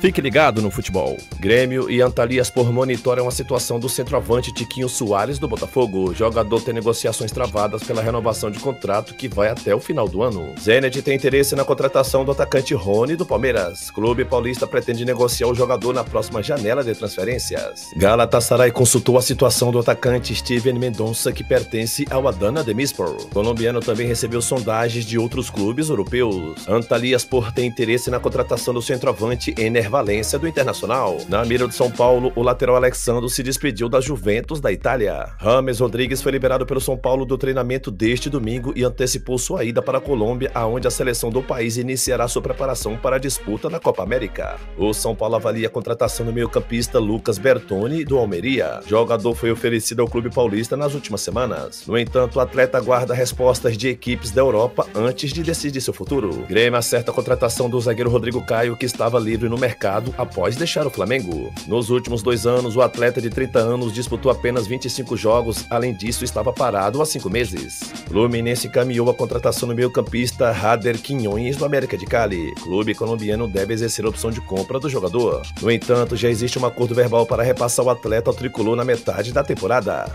Fique ligado no futebol. Grêmio e Antaliaspor monitoram a situação do centroavante Tiquinho Soares do Botafogo. O jogador tem negociações travadas pela renovação de contrato que vai até o final do ano. Zenit tem interesse na contratação do atacante Rony do Palmeiras. Clube paulista pretende negociar o jogador na próxima janela de transferências. Galatasaray consultou a situação do atacante Steven Mendonça que pertence ao Adana Demirspor. Colombiano também recebeu sondagens de outros clubes europeus. Antaliaspor tem interesse na contratação do centroavante Valência do Internacional. Na mira de São Paulo, o lateral Alexandro se despediu da Juventus da Itália. Rames Rodrigues foi liberado pelo São Paulo do treinamento deste domingo e antecipou sua ida para a Colômbia, aonde a seleção do país iniciará sua preparação para a disputa da Copa América. O São Paulo avalia a contratação do meio-campista Lucas Bertoni do Almeria. O jogador foi oferecido ao clube paulista nas últimas semanas. No entanto, o atleta aguarda respostas de equipes da Europa antes de decidir seu futuro. Grêmio acerta a contratação do zagueiro Rodrigo Caio, que estava livre no mercado após deixar o Flamengo. Nos últimos dois anos, o atleta de 30 anos disputou apenas 25 jogos, além disso, estava parado há cinco meses. Fluminense encaminhou a contratação do meio-campista Rader Quinhões do América de Cali. Clube colombiano deve exercer a opção de compra do jogador. No entanto, já existe um acordo verbal para repassar o atleta ao tricolor na metade da temporada.